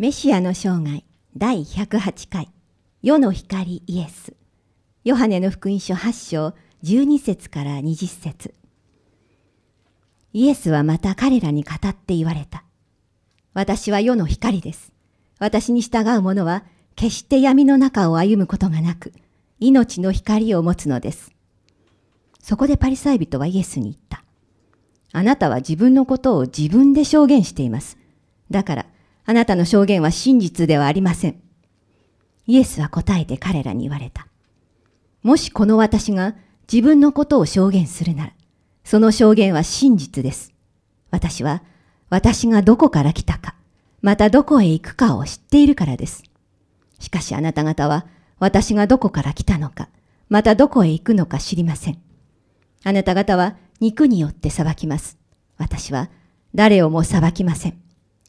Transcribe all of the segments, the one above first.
メシアの生涯第108回世の光イエスヨハネの福音書8章12節から20節イエスはまた彼らに語って言われた。私は世の光です。私に従う者は決して闇の中を歩むことがなく、命の光を持つのです。そこでパリサイ人はイエスに言った。あなたは自分のことを自分で証言しています。だから、あなたの証言は真実ではありません。イエスは答えて彼らに言われた。もしこの私が自分のことを証言するなら、その証言は真実です。私は私がどこから来たか、またどこへ行くかを知っているからです。しかしあなた方は私がどこから来たのか、またどこへ行くのか知りません。あなた方は肉によって裁きます。私は誰をも裁きません。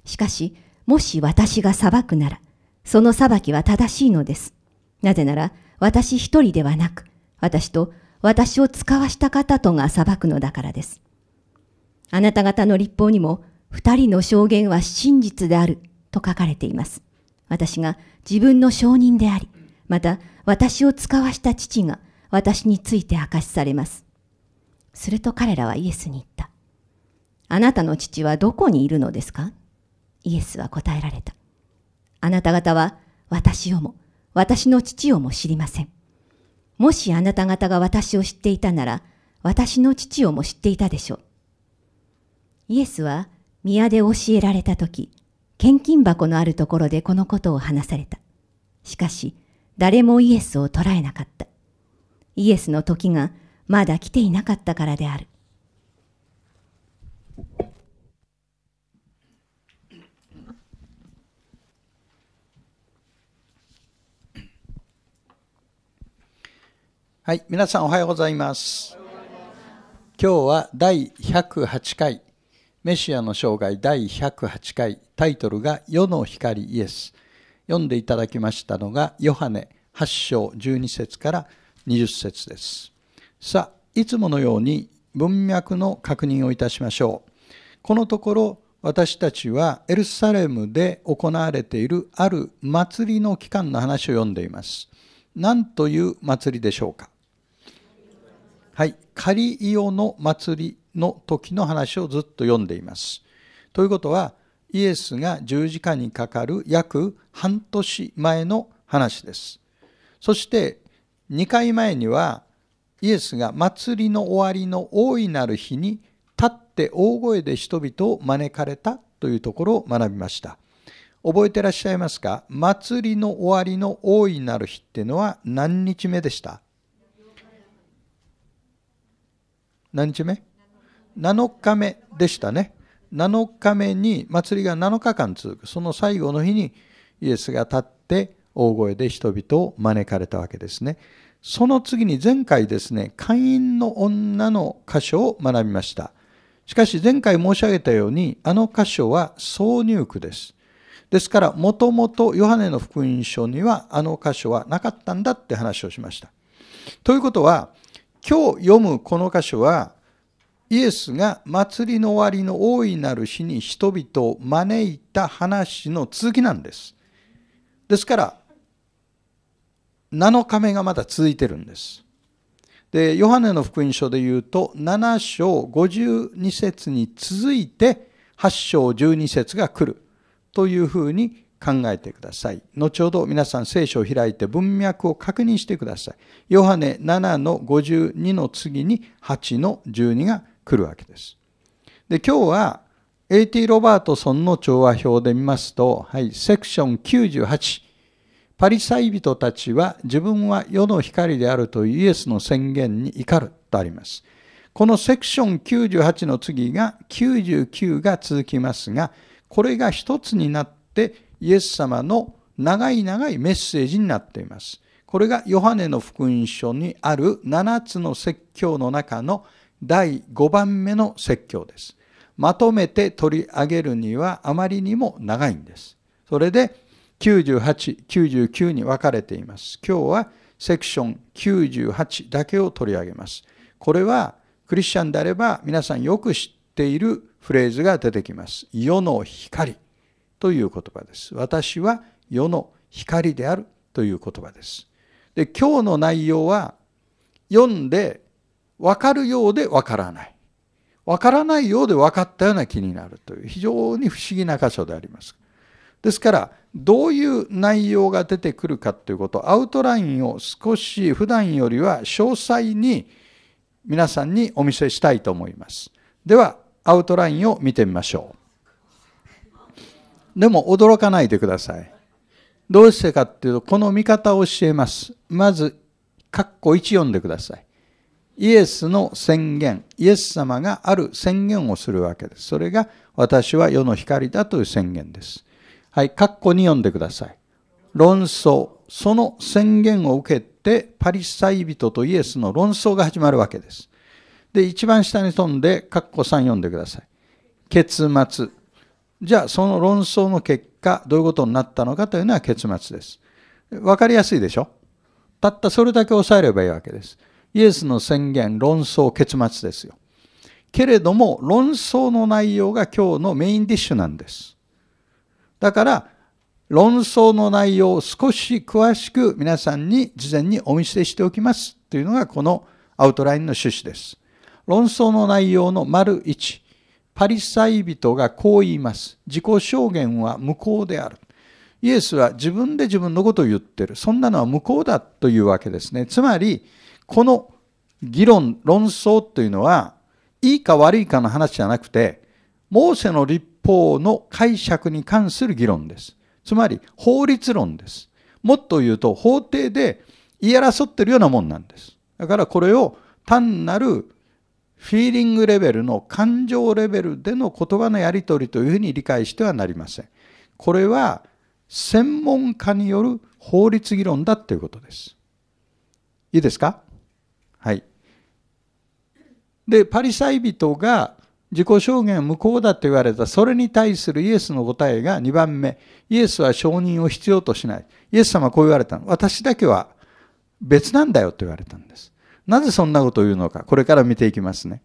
しかし、もし私が裁くなら、その裁きは正しいのです。なぜなら、私一人ではなく、私と私を使わした方とが裁くのだからです。あなた方の立法にも、二人の証言は真実であると書かれています。私が自分の証人であり、また私を使わした父が私について明かしされます。すると彼らはイエスに言った。あなたの父はどこにいるのですか？イエスは答えられた。あなた方は私をも、私の父をも知りません。もしあなた方が私を知っていたなら、私の父をも知っていたでしょう。イエスは宮で教えられたとき、献金箱のあるところでこのことを話された。しかし、誰もイエスを捉えなかった。イエスの時がまだ来ていなかったからである。はい、皆さんおはようございます。今日は第108回、メシアの生涯第108回、タイトルが世の光イエス。読んでいただきましたのが、ヨハネ8章12節から20節です。さあ、いつものように文脈の確認をいたしましょう。このところ、私たちはエルサレムで行われているある祭りの期間の話を読んでいます。何という祭りでしょうか？はい、カリイオの祭りの時の話をずっと読んでいます。ということは、イエスが十字架にかかる約半年前の話です。そして2回前にはイエスが祭りの終わりの大いなる日に立って大声で人々を招かれたというところを学びました。覚えてらっしゃいますか？祭りの終わりの大いなる日っていうのは何日目でした？何日目 ?7 日目でしたね。7日目に祭りが7日間続く。その最後の日にイエスが立って大声で人々を招かれたわけですね。その次に前回ですね、会員の女の箇所を学びました。しかし前回申し上げたように、あの箇所は挿入句です。ですから、もともとヨハネの福音書にはあの箇所はなかったんだって話をしました。ということは、今日読むこの箇所は、イエスが祭りの終わりの大いなる日に人々を招いた話の続きなんです。ですから、7日目がまだ続いてるんです。で、ヨハネの福音書で言うと、7章52節に続いて、8章12節が来るというふうに考えてください。後ほど皆さん聖書を開いて文脈を確認してください。ヨハネ7の52の次に8の12が来るわけです。で、今日は A.T. ロバートソンの調和表で見ますと、はい、セクション98。パリサイ人たちは自分は世の光であるというイエスの宣言に怒るとあります。このセクション98の次が99が続きますが、これが一つになってイエス様の長い長いメッセージになっています。これがヨハネの福音書にある7つの説教の中の第5番目の説教です。まとめて取り上げるにはあまりにも長いんです。それで98、99に分かれています。今日はセクション98だけを取り上げます。これはクリスチャンであれば皆さんよく知っているフレーズが出てきます。世の光。という言葉です。私は世の光であるという言葉です。で、今日の内容は読んで分かるようで分からない。分からないようで分かったような気になるという非常に不思議な箇所であります。ですから、どういう内容が出てくるかということ、アウトラインを少し普段よりは詳細に皆さんにお見せしたいと思います。では、アウトラインを見てみましょう。でも驚かないでください。どうしてかっていうと、この見方を教えます。まず、括弧1読んでください。イエスの宣言、イエス様がある宣言をするわけです。それが、私は世の光だという宣言です。はい、括弧2読んでください。論争、その宣言を受けて、パリサイ人とイエスの論争が始まるわけです。で、一番下に飛んで、括弧3読んでください。結末。じゃあ、その論争の結果、どういうことになったのかというのは結末です。わかりやすいでしょ？たったそれだけ押さえればいいわけです。イエスの宣言、論争、結末ですよ。けれども、論争の内容が今日のメインディッシュなんです。だから、論争の内容を少し詳しく皆さんに事前にお見せしておきますというのがこのアウトラインの趣旨です。論争の内容の丸1、パリサイ人がこう言います。自己証言は無効である。イエスは自分で自分のことを言ってる。そんなのは無効だというわけですね。つまり、この議論、論争というのは、いいか悪いかの話じゃなくて、モーセの立法の解釈に関する議論です。つまり、法律論です。もっと言うと、法廷で言い争ってるようなもんなんです。だからこれを単なるフィーリングレベルの感情レベルでの言葉のやり取りというふうに理解してはなりません。これは専門家による法律議論だということです。いいですか？はい。で、パリサイ人が自己証言無効だと言われた、それに対するイエスの答えが2番目。イエスは承認を必要としない。イエス様はこう言われたの。私だけは別なんだよと言われたんです。なぜそんなことを言うのか、これから見ていきますね。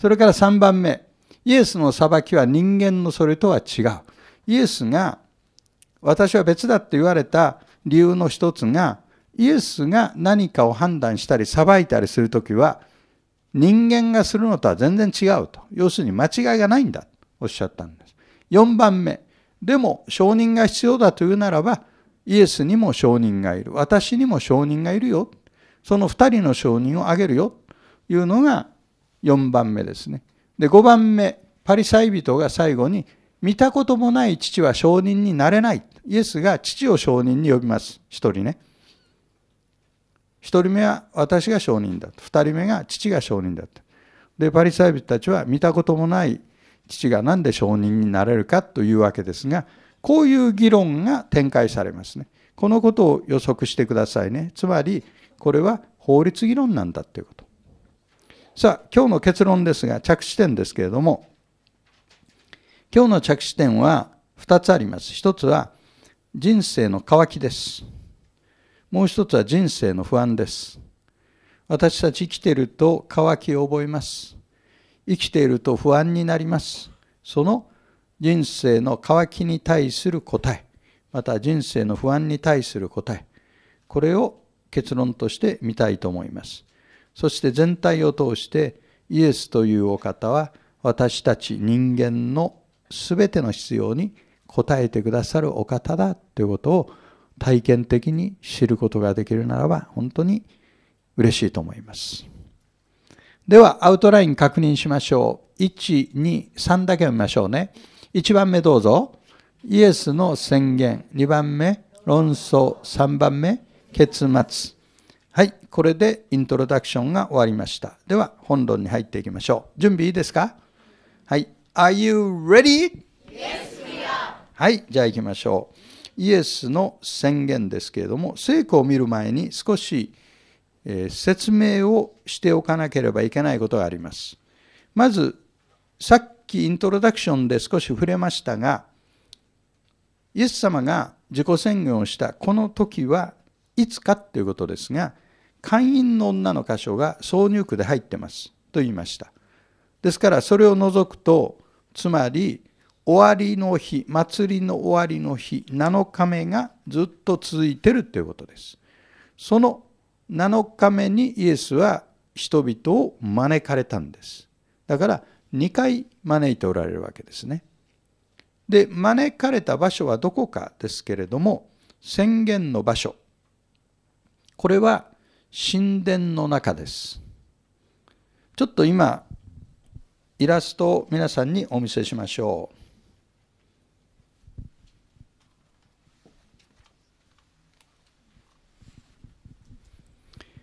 それから3番目。イエスの裁きは人間のそれとは違う。イエスが私は別だって言われた理由の一つが、イエスが何かを判断したり裁いたりするときは、人間がするのとは全然違うと。要するに間違いがないんだ。とおっしゃったんです。4番目。でも承認が必要だというならば、イエスにも承認がいる。私にも承認がいるよ。その2人の承認をあげるよ。というのが4番目ですね。で、5番目。パリサイ人が最後に、見たこともない父は承認になれない。イエスが父を承認に呼びます。一人ね。一人目は私が承認だと。二人目が父が承認だと。で、パリサイ人たちは見たこともない父が何で承認になれるかというわけですが、こういう議論が展開されますね。このことを予測してくださいね。つまり、これは法律議論なんだということ。さあ、今日の結論ですが、着地点ですけれども、今日の着地点は2つあります。1つは人生の渇きです。もう1つは人生の不安です。私たち生きていると渇きを覚えます。生きていると不安になります。その人生の渇きに対する答え、また人生の不安に対する答え、これを結論として見たいと思います。そして全体を通してイエスというお方は私たち人間のすべての必要に応えてくださるお方だということを体験的に知ることができるならば本当に嬉しいと思います。では、アウトライン確認しましょう。1、2、3だけ見ましょうね。1番目どうぞ。イエスの宣言。2番目、論争。3番目、結末。はい。これでイントロダクションが終わりました。では、本論に入っていきましょう。準備いいですか？はい。Are you ready? Yes, we are. はい、じゃあ行きましょう。イエスの宣言ですけれども、聖句を見る前に少し、えー、説明をしておかなければいけないことがあります。まず、さっきイントロダクションで少し触れましたが、イエス様が自己宣言をしたこの時はいつかということですが、会員の女の箇所が挿入句で入ってますと言いました。ですからそれを除くとつまり終わりの日、祭りの終わりの日、7日目がずっと続いてるということです。その7日目にイエスは人々を招かれたんです。だから2回招いておられるわけですね。で、招かれた場所はどこかですけれども、宣言の場所。これは神殿の中です。ちょっと今、イラストを皆さんにお見せしましょう。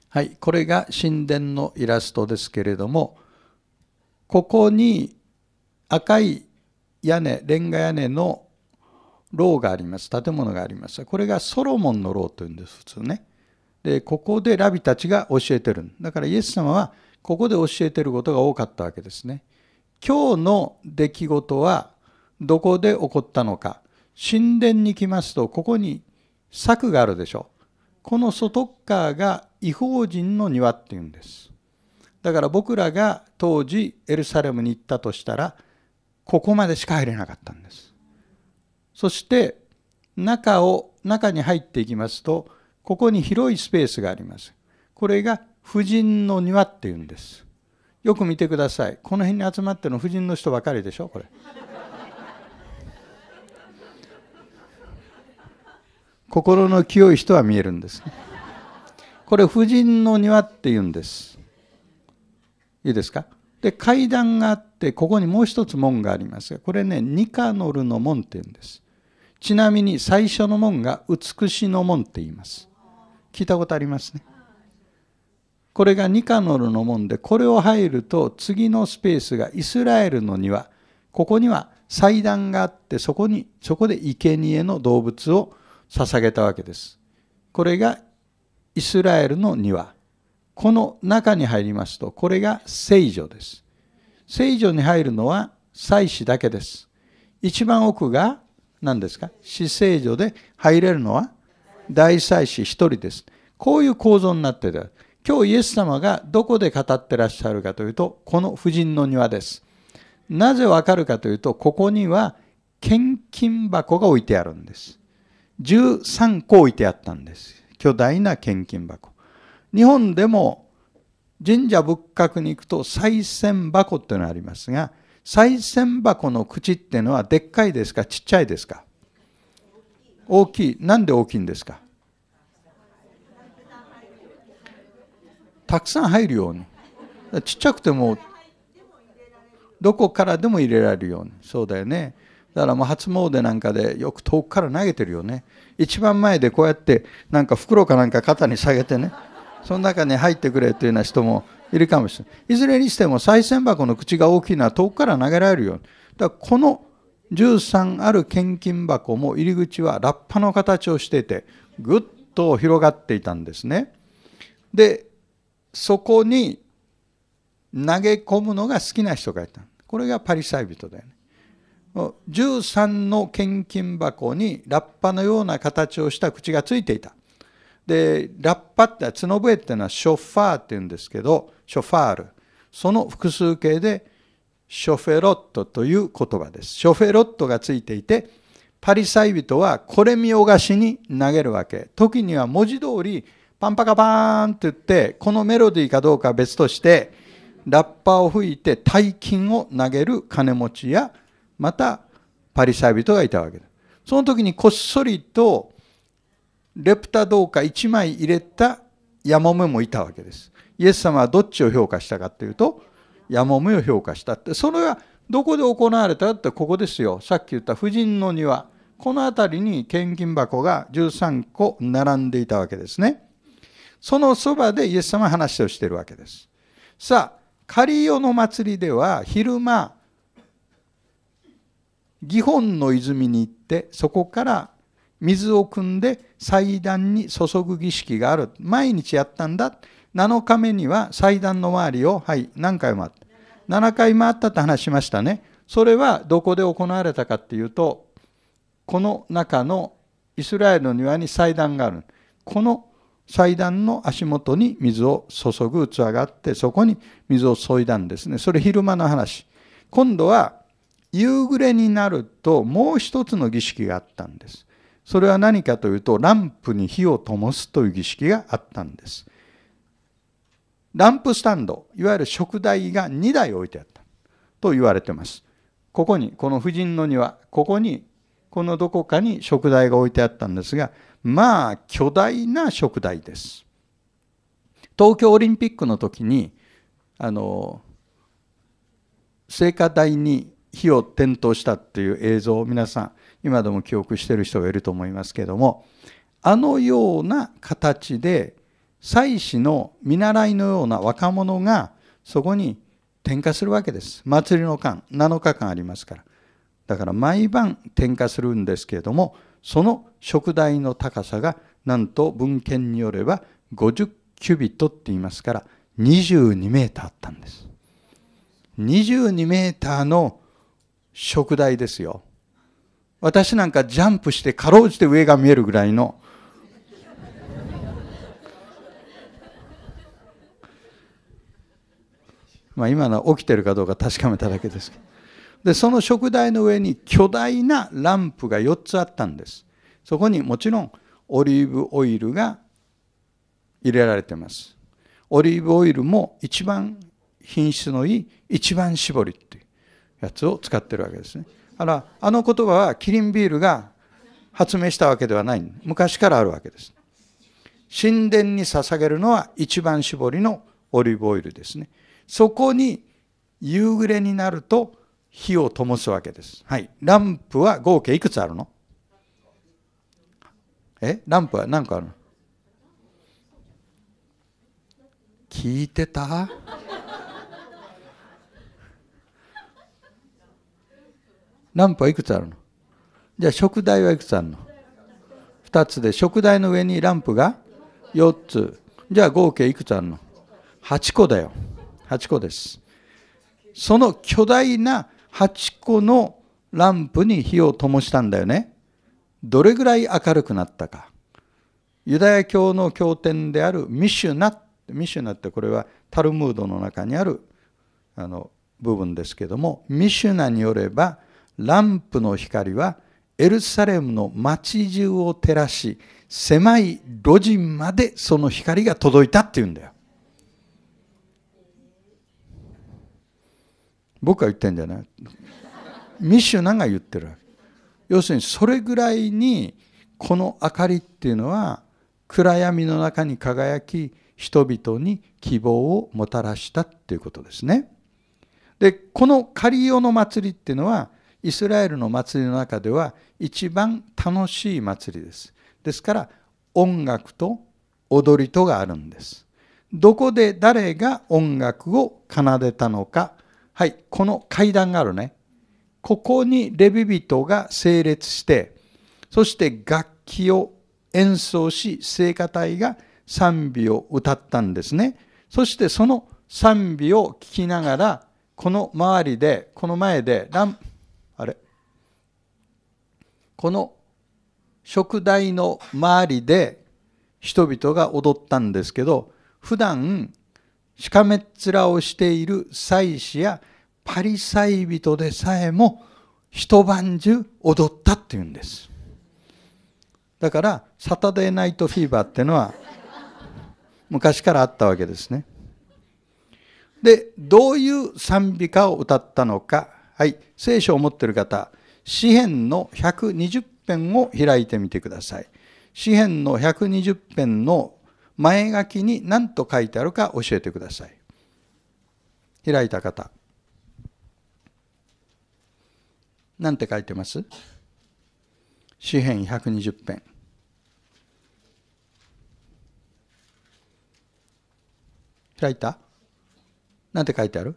はい、これが神殿のイラストですけれども、ここに赤い屋根、レンガ屋根の楼があります。建物があります。これがソロモンの楼というんです、普通ね。で、ここでラビたちが教えてる。だからイエス様はここで教えてることが多かったわけですね。今日の出来事はどこで起こったのか。神殿に来ますと、ここに柵があるでしょう。この外側が違法人の庭っていうんです。だから僕らが当時エルサレムに行ったとしたら、ここまでしか入れなかったんです。そして中を、中に入っていきますと、ここに広いスペースがあります。これが婦人の庭っていうんです。よく見てください。この辺に集まっての婦人の人ばかりでしょ、これ。心の清い人は見えるんです。ねこれ婦人の庭って言うんです。いいですか？で、階段があって、ここにもう一つ門がありますが、これね、ニカノルの門って言うんです。ちなみに最初の門が美しの門って言います。聞いたことありますね。これがニカノルの門で、これを入ると次のスペースがイスラエルの庭。ここには祭壇があって、そこに、そこで生贄の動物を捧げたわけです。これがイスラエルの庭。この中に入りますと、これが聖女です。聖女に入るのは祭司だけです。一番奥が何ですか？死聖女で入れるのは大祭司一人です。こういう構造になっている。今日イエス様がどこで語ってらっしゃるかというと、この婦人の庭です。なぜわかるかというと、ここには献金箱が置いてあるんです。13個置いてあったんです。巨大な献金箱。日本でも神社仏閣に行くと賽銭箱っていうのがありますが、賽銭箱の口っていうのはでっかいですかちっちゃいですか？大きい。なんで大きいんですか？たくさん入るように。ちっちゃくてもどこからでも入れられるように。そうだよね。だからもう初詣なんかでよく遠くから投げてるよね。一番前でこうやってなんか袋かなんか肩に下げてね。その中に入ってくれというような人もいるかもしれない。いずれにしても賽銭箱の口が大きいのは遠くから投げられるように。だからこの13ある献金箱も入り口はラッパの形をしていて、ぐっと広がっていたんですね。で、そこに投げ込むのが好きな人がいた。これがパリサイ人だよね。13の献金箱にラッパのような形をした口がついていた。で、ラッパって角笛っていうのはショッファーって言うんですけど、ショファール。その複数形でショフェロットという言葉です。ショフェロットがついていて、パリサイ人はこれ見よがしに投げるわけ。時には文字通りパンパカパーンって言って、このメロディーかどうかは別として、ラッパーを吹いて大金を投げる金持ちや、またパリサイ人がいたわけだ。その時にこっそりとレプタどうか1枚入れたヤモメもいたわけです。イエス様はどっちを評価したかというと、ヤモメを評価したって。それはどこで行われたってここですよ。さっき言った婦人の庭。この辺りに献金箱が13個並んでいたわけですね。そのそばでイエス様は話をしているわけです。さあ、カリオの祭りでは昼間、義本の泉に行って、そこから水を汲んで祭壇に注ぐ儀式がある。毎日やったんだ。7日目には祭壇の周りを、はい、何回回った。7回回ったって話しましたね。それはどこで行われたかっていうと、この中のイスラエルの庭に祭壇がある。この祭壇の足元に水を注ぐ器があって、そこに水を注いだんですね。それ昼間の話。今度は夕暮れになるともう一つの儀式があったんです。それは何かというと、ランプに火を灯すという儀式があったんです。ランプスタンド、いわゆる食台が2台置いてあったと言われてます。ここに、この婦人の庭、ここに、このどこかに食台が置いてあったんですが、まあ、巨大な食台です。東京オリンピックの時に、あの、聖火台に火を点灯したっていう映像を皆さん今でも記憶している人がいると思いますけれどもあのような形で祭祀の見習いのような若者がそこに点火するわけです。祭りの間7日間ありますから。だから毎晩点火するんですけれどもその食台の高さがなんと文献によれば50キュビットって言いますから22メーターあったんです。22メーターの食台ですよ。私なんかジャンプしてかろうじて上が見えるぐらいのまあ今のは起きてるかどうか確かめただけですけどでその食台の上に巨大なランプが4つあったんですそこにもちろんオリーブオイルが入れられてますオリーブオイルも一番品質のいい一番搾りっていうやつを使ってるわけですね。あら、あの言葉はキリンビールが発明したわけではない。昔からあるわけです。神殿に捧げるのは一番搾りのオリーブオイルですね。そこに夕暮れになると火を灯すわけです。はい。ランプは合計いくつあるの？え？ランプは何個あるの？聞いてた？ランプはいくつあるの？じゃあ食台はいくつあるの ?2 つで食台の上にランプが4つ。じゃあ合計いくつあるの ?8 個だよ。8個です。その巨大な8個のランプに火を灯したんだよね。どれぐらい明るくなったか。ユダヤ教の経典であるミシュナ、ミシュナってこれはタルムードの中にあるあの部分ですけども、ミシュナによればランプの光はエルサレムの街中を照らし狭い路地までその光が届いたっていうんだよ僕が言ってんじゃないミシュナが言ってるわけ要するにそれぐらいにこの明かりっていうのは暗闇の中に輝き人々に希望をもたらしたっていうことですねでこのカリオの祭りっていうのはイスラエルの祭りの中では一番楽しい祭りです。ですから音楽と踊りとがあるんです。どこで誰が音楽を奏でたのか。はい、この階段があるね。ここにレビ人が整列して、そして楽器を演奏し、聖歌隊が賛美を歌ったんですね。そしてその賛美を聞きながら、この周りで、この前でラン、あれ？この食台の周りで人々が踊ったんですけど普段しかめっ面をしている祭司やパリサイ人でさえも一晩中踊ったっていうんです。だからサタデーナイトフィーバーっていうのは昔からあったわけですね。でどういう賛美歌を歌ったのか。はい、聖書を持っている方、詩編の120編を開いてみてください。詩編の120編の前書きに何と書いてあるか教えてください。開いた方。何て書いてます？詩編120編。開いた？何て書いてある？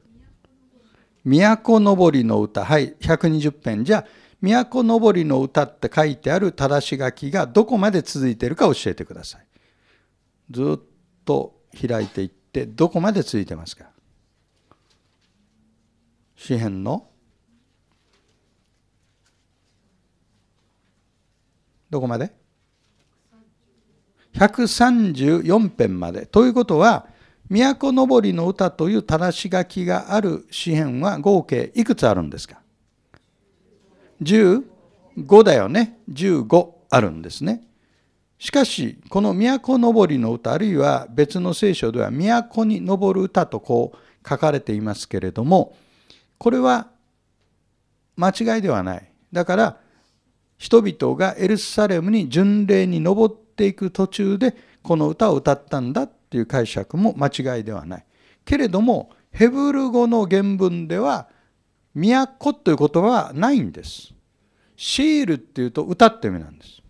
都のぼりの歌。はい、120編。じゃあ、都のぼりの歌って書いてある正し書きがどこまで続いているか教えてください。ずっと開いていって、どこまで続いてますか？詩篇の？どこまで ?134 編まで。ということは、都のぼりの歌という正し書きがある詩篇は合計いくつあるんですか？15だよね。15あるんですね。しかし、この都登りの歌、あるいは別の聖書では都に登る歌とこう書かれていますけれども、これは間違いではない。だから、人々がエルサレムに巡礼に登っていく途中でこの歌を歌ったんだっていう解釈も間違いではない。けれども、ヘブル語の原文では、都という言葉はないんです。シールっていうと歌って意味なんです。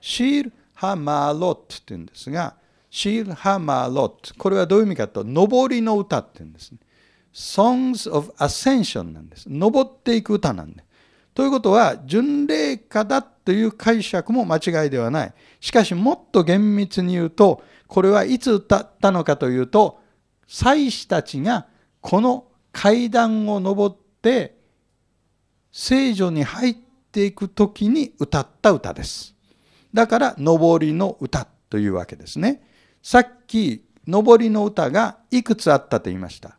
シールハマロットって言うんですが、シールハマロット。これはどういう意味かと、上りの歌って言うんですね。Songs of Ascension なんです。登っていく歌なんで。ということは、巡礼歌だという解釈も間違いではない。しかし、もっと厳密に言うと、これはいつ歌ったのかというと、祭司たちがこの階段を上って聖女に入っていく時に歌った歌です。だから、上りの歌というわけですね。さっき、上りの歌がいくつあったと言いました。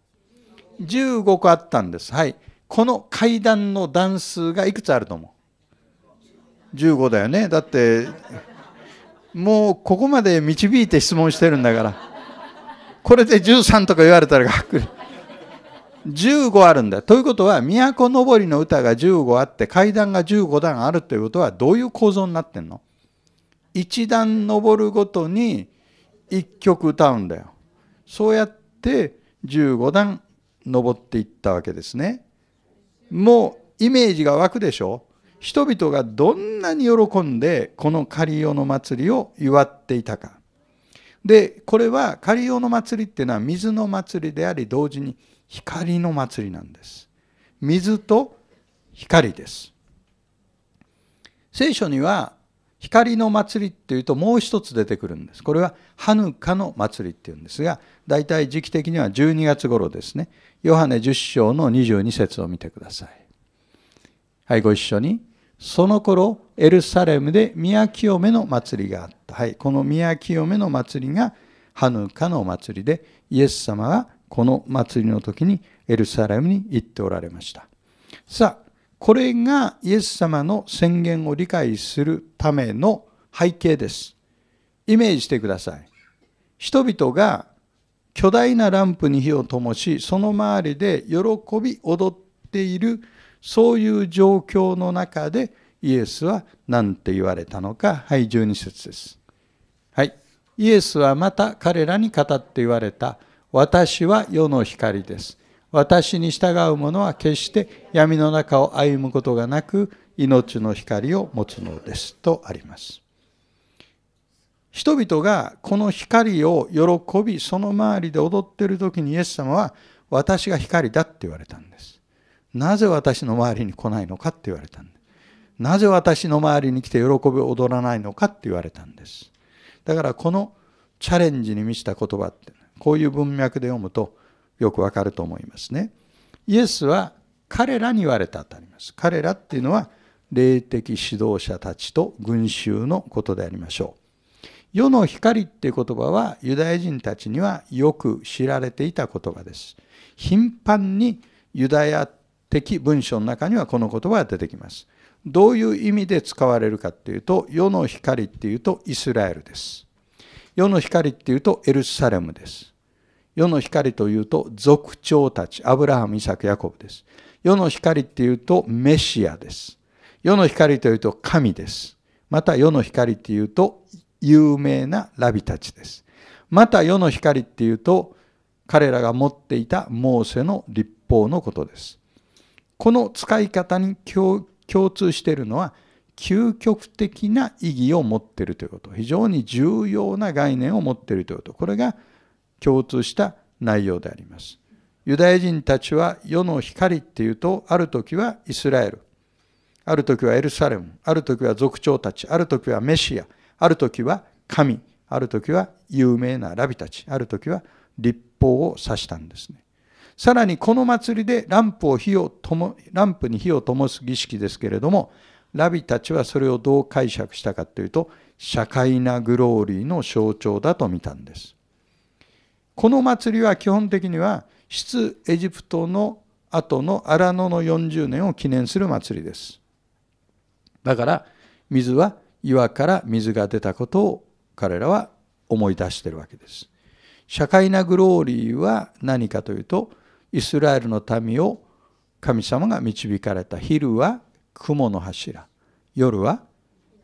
15個あったんです。はい。この階段の段数がいくつあると思う ?15 だよね。だって、もうここまで導いて質問してるんだから。これで13とか言われたらがっくり。15あるんだ。ということは、都のぼりの歌が15あって、階段が15段あるということは、どういう構造になってんの？一段登るごとに一曲歌うんだよ。そうやって15段登っていったわけですね。もうイメージが湧くでしょ人々がどんなに喜んでこのカリオの祭りを祝っていたか。で、これはカリオの祭りっていうのは水の祭りであり同時に光の祭りなんです。水と光です。聖書には光の祭りっていうともう一つ出てくるんです。これはハヌカの祭りっていうんですが、大体時期的には12月頃ですね。ヨハネ10章の22節を見てください。はい、ご一緒に。その頃、エルサレムで宮清めの祭りがあった。はい、この宮清めの祭りがハヌカの祭りで、イエス様はこの祭りの時にエルサレムに行っておられました。さあ、これがイエス様の宣言を理解するための背景です。イメージしてください。人々が巨大なランプに火を灯し、その周りで喜び踊っている、そういう状況の中でイエスは何て言われたのか。はい、12節です。はい。イエスはまた彼らに語って言われた。私は世の光です。私に従う者は決して闇の中を歩むことがなく命の光を持つのですとあります。人々がこの光を喜びその周りで踊っている時にイエス様は私が光だって言われたんです。なぜ私の周りに来ないのかって言われたんです。なぜ私の周りに来て喜びを踊らないのかって言われたんです。だからこのチャレンジに満ちた言葉ってこういう文脈で読むとよくわかると思いますね。イエスは彼らに言われたとあります。彼らっていうのは霊的指導者たちと群衆のことでありましょう。世の光っていう言葉はユダヤ人たちにはよく知られていた言葉です。頻繁にユダヤ的文章の中にはこの言葉が出てきます。どういう意味で使われるかっていうと、世の光っていうとイスラエルです。世の光っていうとエルサレムです。世の光というと族長たち、アブラハム、イサク、ヤコブです。世の光っていうとメシアです。世の光というと神です。また世の光っていうと有名なラビたちです。また世の光っていうと彼らが持っていたモーセの立法のことです。この使い方に共通しているのは究極的な意義を持っているということ。非常に重要な概念を持っているということ。これが共通した内容であります。ユダヤ人たちは世の光っていうと、ある時はイスラエル、ある時はエルサレム、ある時は族長たち、ある時はメシア、ある時は神、ある時は有名なラビたち、ある時は立法を指したんですね。さらにこの祭りでランプを火を灯ランプに火を灯す儀式ですけれども、ラビたちはそれをどう解釈したかというと、社会なグローリーの象徴だと見たんです。この祭りは基本的には出エジプトの後の荒野の40年を記念する祭りです。だから水は岩から水が出たことを彼らは思い出しているわけです。社会なグローリーは何かというとイスラエルの民を神様が導かれた昼は雲の柱夜は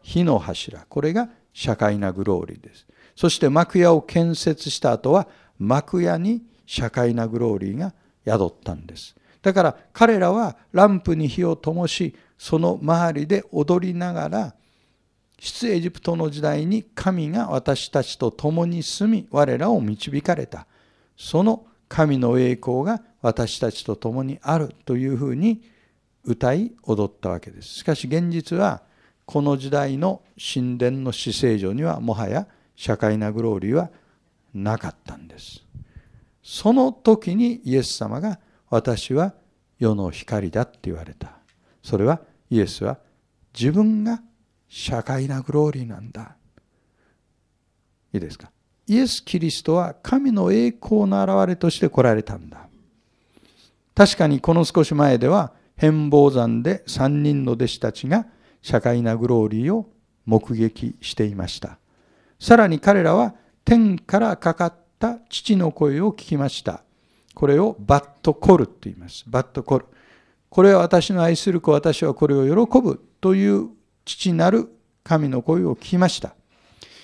火の柱これが社会なグローリーですそして幕屋を建設した後は幕屋に社会なグローリーが宿ったんです。だから彼らはランプに火を灯しその周りで踊りながら出エジプトの時代に神が私たちと共に住み我らを導かれた。その神の栄光が私たちと共にあるというふうに歌い踊ったわけです。しかし現実はこの時代の神殿の死聖所にはもはや社会なグローリーはなかったんです。その時にイエス様が私は世の光だって言われた。それはイエスは自分が社会なグローリーなんだ。いいですか？イエス・キリストは神の栄光の表れとして来られたんだ。確かにこの少し前では変貌山で3人の弟子たちが社会なグローリーを目撃していました。さらに彼らは天からかかった父の声を聞きました。これをバットコルと言います。バットコル。これは私の愛する子私はこれを喜ぶという父なる神の声を聞きました。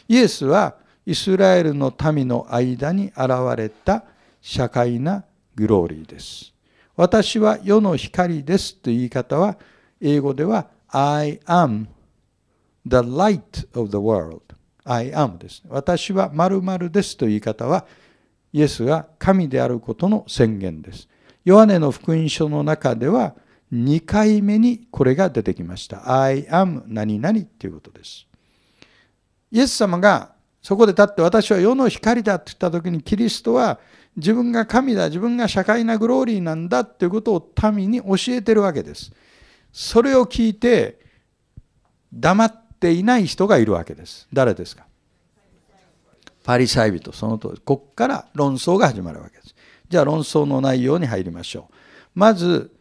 イエスはイスラエルの民の間に現れた社会なグローリーです。私は世の光ですという言い方は英語では I am the light of the world I am です。私は〇〇ですという言い方は、イエスが神であることの宣言です。ヨハネの福音書の中では、2回目にこれが出てきました。I am 何々ということです。イエス様がそこで立って私は世の光だと言った時にキリストは自分が神だ、自分が社会なグローリーなんだということを民に教えてるわけです。それを聞いて黙っていない人がいるわけです。誰ですか？パリサイ人、その通り。ここから論争が始まるわけです。じゃあ論争の内容に入りましょう。まず、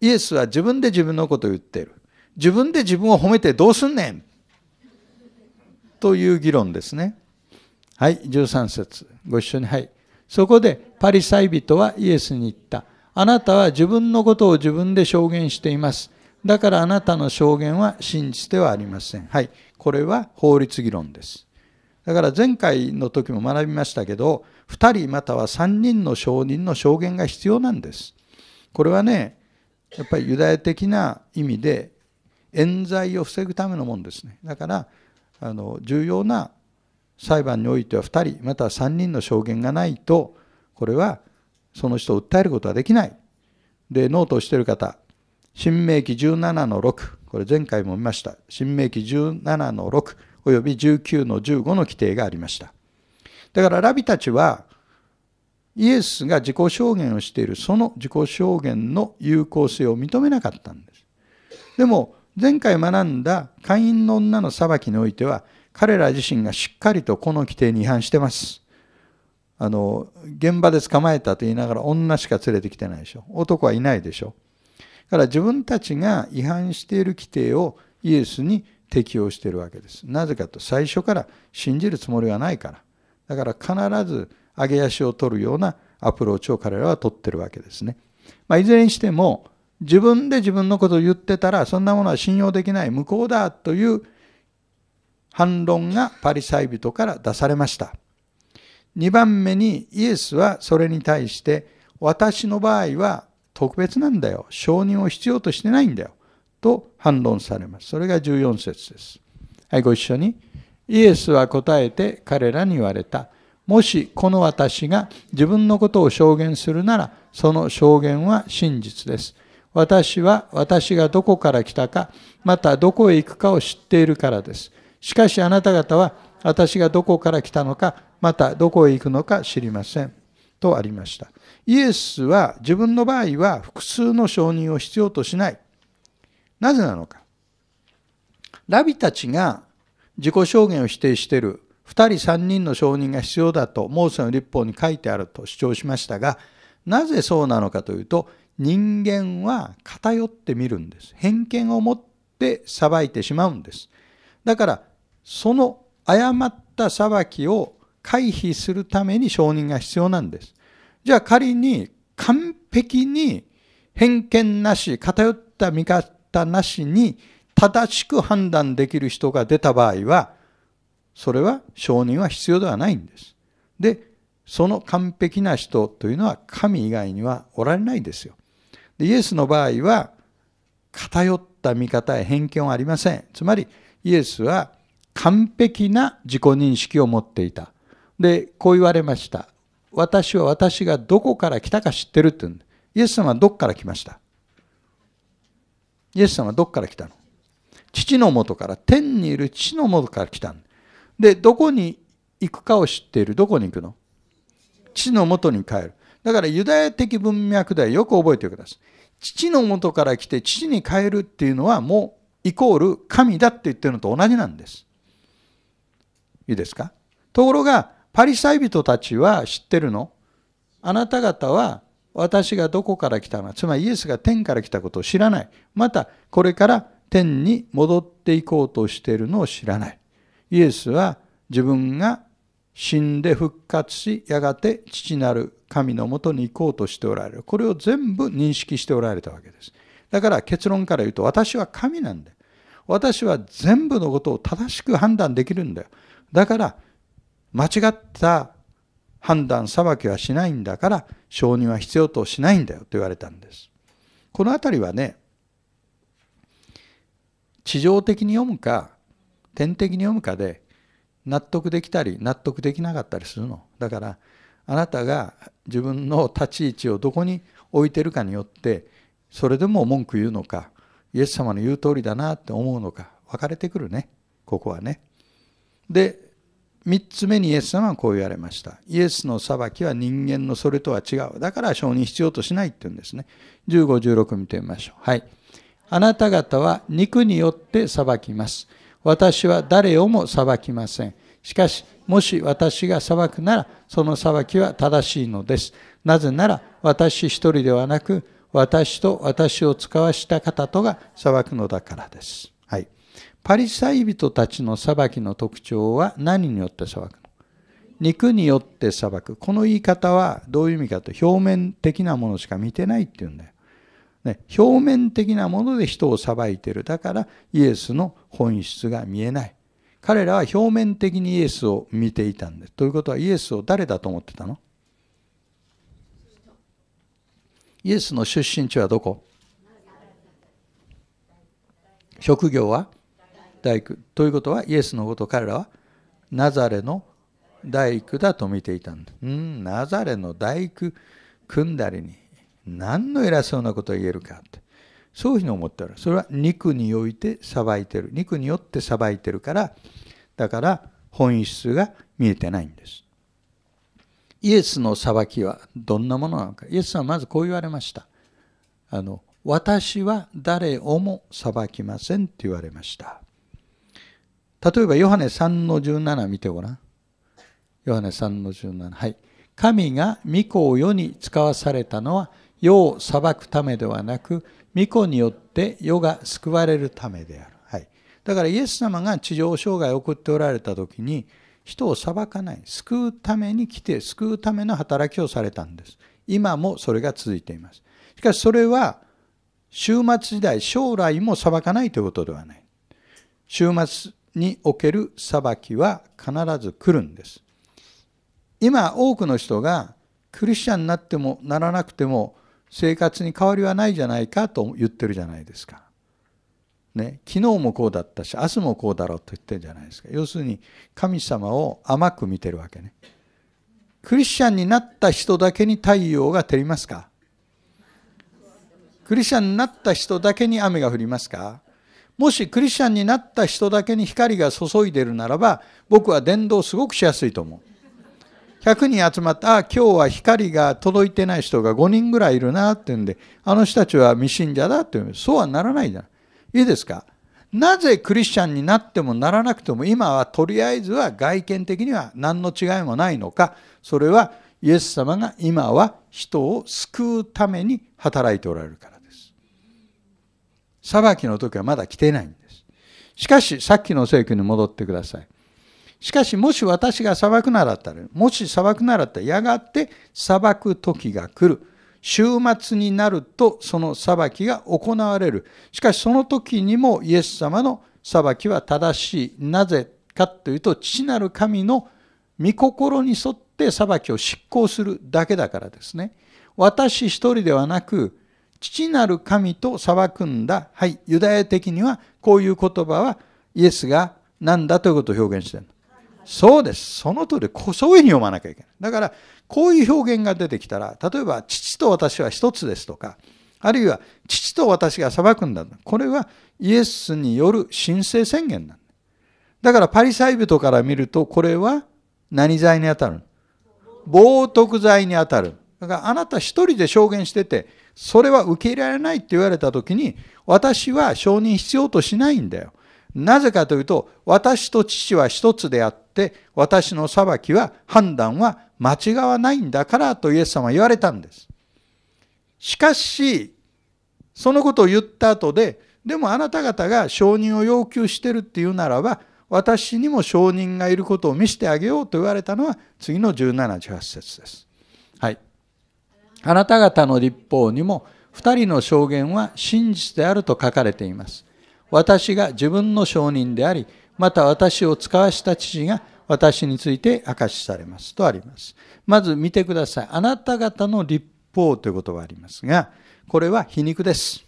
イエスは自分で自分のことを言っている。自分で自分を褒めてどうすんねん？という議論ですね。はい、13節ご一緒に。はい。そこでパリサイ人はイエスに言った。あなたは自分のことを自分で証言しています。だからあなたの証言は真実ではありません。はい。これは法律議論です。だから前回の時も学びましたけど、2人または3人の証人の証言が必要なんです。これはね、やっぱりユダヤ的な意味で冤罪を防ぐためのものですね。だからあの重要な裁判においては2人または3人の証言がないとこれはその人を訴えることはできない。でノートをしている方申命記17の6これ前回も見ました。申命記17の6および19の15の規定がありました。だからラビたちはイエスが自己証言をしているその自己証言の有効性を認めなかったんです。でも前回学んだ姦淫の女の裁きにおいては彼ら自身がしっかりとこの規定に違反してます。あの現場で捕まえたと言いながら女しか連れてきてないでしょ。男はいないでしょ。から自分たちが違反している規定をイエスに適用しているわけです。なぜかと最初から信じるつもりはないから。だから必ず上げ足を取るようなアプローチを彼らは取ってるわけですね。まあ、いずれにしても自分で自分のことを言ってたらそんなものは信用できない無効だという反論がパリサイ人から出されました。2番目にイエスはそれに対して私の場合は特別なんだよ。承認を必要としてないんだよ。と反論されます。それが14節です。はい、ご一緒に。イエスは答えて彼らに言われた。もしこの私が自分のことを証言するなら、その証言は真実です。私は私がどこから来たか、またどこへ行くかを知っているからです。しかしあなた方は私がどこから来たのか、またどこへ行くのか知りません。とありました。イエスは自分の場合は複数の承認を必要としない。なぜなのか。ラビたちが自己証言を否定している2人3人の承認が必要だとモーセの立法に書いてあると主張しましたがなぜそうなのかというと人間は偏って見るんです偏見を持っって裁いてしまうんです。だからその誤った裁きを回避するために証人が必要なんです。じゃあ仮に完璧に偏見なし、偏った見方なしに正しく判断できる人が出た場合は、それは証人は必要ではないんです。で、その完璧な人というのは神以外にはおられないですよ。でイエスの場合は偏った見方や偏見はありません。つまりイエスは完璧な自己認識を持っていた。で、こう言われました。私は私がどこから来たか知ってるって言うんイエス様はどこから来ました？イエス様はどこから来たの？父のもとから、天にいる父のもとから来たで、どこに行くかを知っている？どこに行くの？父のもとに帰る。だからユダヤ的文脈ではよく覚えてください。父のもとから来て父に帰るっていうのはもうイコール神だって言ってるのと同じなんです。いいですか？ところがパリサイ人たちは知ってるの？あなた方は私がどこから来たの？つまりイエスが天から来たことを知らない。またこれから天に戻っていこうとしているのを知らない。イエスは自分が死んで復活し、やがて父なる神のもとに行こうとしておられる。これを全部認識しておられたわけです。だから結論から言うと、私は神なんだよ。私は全部のことを正しく判断できるんだよ。だから、間違った判断、裁きはしないんだから、承認は必要としないんだよと言われたんです。このあたりはね、地上的に読むか、天的に読むかで、納得できたり納得できなかったりするの。だからあなたが自分の立ち位置をどこに置いてるかによってそれでも文句言うのかイエス様の言う通りだなって思うのか分かれてくるね。ここはね。で3つ目にイエス様はこう言われましたイエスの裁きは人間のそれとは違うだから承認必要としないって言うんですね1516見てみましょうはいあなた方は肉によって裁きます私は誰をも裁きません。しかし、もし私が裁くなら、その裁きは正しいのです。なぜなら、私一人ではなく、私と私を使わした方とが裁くのだからです。パリサイ人たちの裁きの特徴は何によって裁くの？肉によって裁く。この言い方はどういう意味かと、表面的なものしか見てないっていうんだよ。ね、表面的なもので人を裁いてる。だからイエスの本質が見えない。彼らは表面的にイエスを見ていたんです。ということはイエスを誰だと思ってたの？イエスの出身地はどこ？職業は？大工。ということはイエスのことを彼らはナザレの大工だと見ていたんだ。うん、ナザレの大工組んだりに何の偉そうなことを言えるかって。そういうふうに思ってる。それは肉において裁いてる。肉によって裁いてるからだから本質が見えてないんです。イエスの裁きはどんなものなのか。イエスはまずこう言われました。あの私は誰をも裁きませんって言われました。例えばヨハネ3の17見てごらんヨハネ3の17はい神が御子を世に使わされたのは世を裁くためではなく、御子によって世が救われるためである。はい。だからイエス様が地上生涯を送っておられた時に、人を裁かない、救うために来て、救うための働きをされたんです。今もそれが続いています。しかしそれは、終末時代、将来も裁かないということではない。終末における裁きは必ず来るんです。今、多くの人がクリスチャンになってもならなくても生活に変わりはないじゃないかと言ってるじゃないですか。ね、昨日もこうだったし明日もこうだろうと言ってるじゃないですか要するに神様を甘く見てるわけねクリスチャンになった人だけに太陽が照りますか？クリスチャンになった人だけに雨が降りますか？もしクリスチャンになった人だけに光が注いでるならば僕は伝道すごくしやすいと思う100人集まって、あ、今日は光が届いてない人が5人ぐらいいるなって言うんで、あの人たちは未信者だって言う。そうはならないじゃん。いいですか？なぜクリスチャンになってもならなくても今はとりあえずは外見的には何の違いもないのかそれはイエス様が今は人を救うために働いておられるから裁きの時はまだ来ていないんです。しかし、さっきの聖句に戻ってください。しかし、もし私が裁くならったら、もし裁くならったら、やがて裁く時が来る。週末になるとその裁きが行われる。しかしその時にもイエス様の裁きは正しい。なぜかというと、父なる神の御心に沿って裁きを執行するだけだからですね。私一人ではなく、父なる神と裁くんだ。はい、ユダヤ的にはこういう言葉はイエスが何だということを表現している。そうです。その通り、そういうふうに読まなきゃいけない。だから、こういう表現が出てきたら、例えば、父と私は一つですとか、あるいは、父と私が裁くんだ。これはイエスによる神聖宣言なんだ。だから、パリサイ人から見ると、これは何罪に当たる冒涜罪に当たる。だから、あなた一人で証言してて、それは受け入れられないって言われたときに、私は承認必要としないんだよ。なぜかというと、私と父は一つであって、私の裁きは、判断は間違わないんだからとイエス様は言われたんです。しかし、そのことを言った後で、でもあなた方が承認を要求してるっていうならば、私にも承認がいることを見せてあげようと言われたのは、次の17、18節です。あなた方の立法にも、二人の証言は真実であると書かれています。私が自分の証人であり、また私を使わした父が私について証しされますとあります。まず見てください。あなた方の立法ということがありますが、これは皮肉です。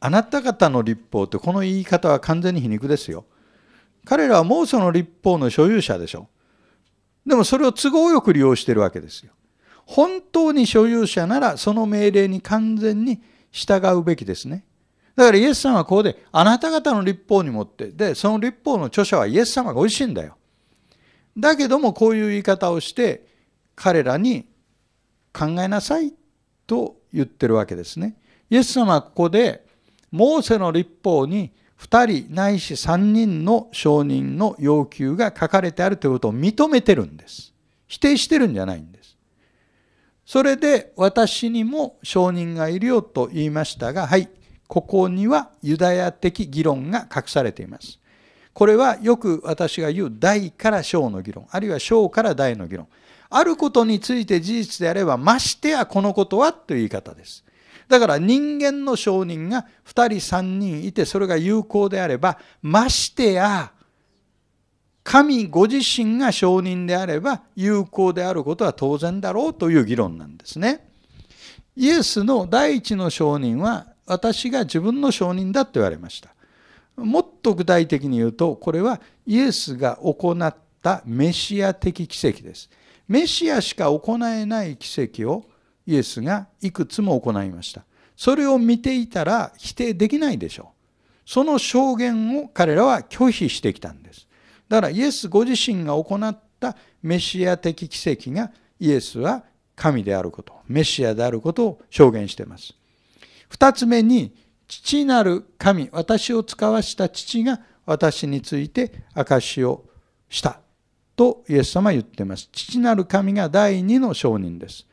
あなた方の立法ってこの言い方は完全に皮肉ですよ。彼らはモーセの立法の所有者でしょ。でもそれを都合よく利用しているわけですよ。本当に所有者ならその命令に完全に従うべきですね。だからイエス様はここで、あなた方の立法にもって、で、その立法の著者はイエス様が美味しいんだよ。だけどもこういう言い方をして、彼らに考えなさいと言ってるわけですね。イエス様はここで、モーセの立法に2人ないし3人の証人の要求が書かれてあるということを認めてるんです。否定してるんじゃないんです。それで私にも証人がいるよと言いましたが、はい、ここにはユダヤ的議論が隠されています。これはよく私が言う大から小の議論、あるいは小から大の議論。あることについて事実であれば、ましてやこのことはという言い方です。だから人間の証人が2人3人いてそれが有効であれば、ましてや神ご自身が証人であれば有効であることは当然だろうという議論なんですね。イエスの第一の証人は私が自分の証人だと言われました。もっと具体的に言うと、これはイエスが行ったメシア的奇跡です。メシアしか行えない奇跡をイエスがいくつも行いました。それを見ていたら否定できないでしょう。その証言を彼らは拒否してきたんです。だからイエスご自身が行ったメシア的奇跡がイエスは神であること、メシアであることを証言しています。二つ目に、父なる神、私を使わした父が私について証をしたとイエス様は言っています。父なる神が第二の証人です。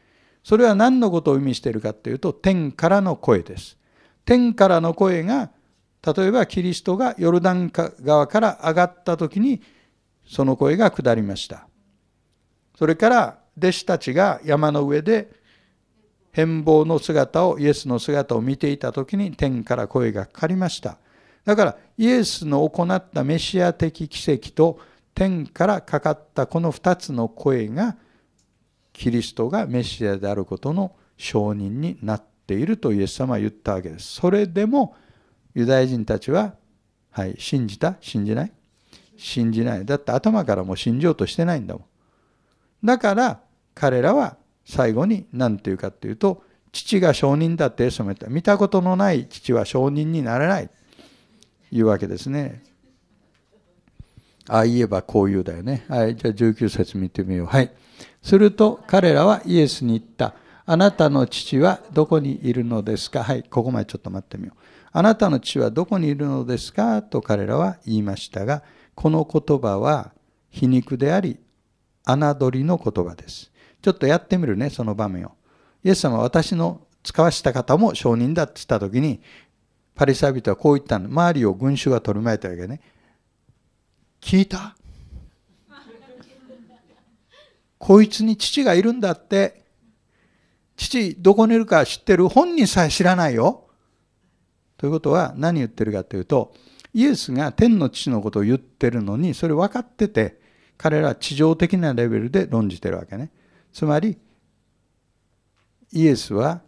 それは何のことを意味しているかというと、天からの声です。天からの声が、例えばキリストがヨルダン川から上がった時に、その声が下りました。それから弟子たちが山の上で変貌の姿を、イエスの姿を見ていた時に天から声がかかりました。だからイエスの行ったメシア的奇跡と天からかかったこの二つの声がキリストがメシアであることの証人になっているとイエス様は言ったわけです。それでもユダヤ人たちは、はい、信じた？信じない？信じない。だって頭からも信じようとしてないんだもん。だから彼らは最後に何て言うかっていうと、父が証人だって染めた。見たことのない父は証人になれない。いうわけですね。ああ言えばこう言うだよね。はい。じゃあ19節見てみよう。はい。すると彼らはイエスに言った。あなたの父はどこにいるのですか？はい。ここまでちょっと待ってみよう。あなたの父はどこにいるのですか？と彼らは言いましたが、この言葉は皮肉であり、侮りの言葉です。ちょっとやってみるね、その場面を。イエス様は私の使わした方も証人だって言った時に、パリサイ人はこう言ったの。周りを群衆が取り巻いたわけね。聞いた？こいつに父がいるんだって。父どこにいるか知ってる？本人さえ知らないよ。ということは何言ってるかというと、イエスが天の父のことを言ってるのに、それ分かってて、彼らは地上的なレベルで論じてるわけね。つまり、イエスは、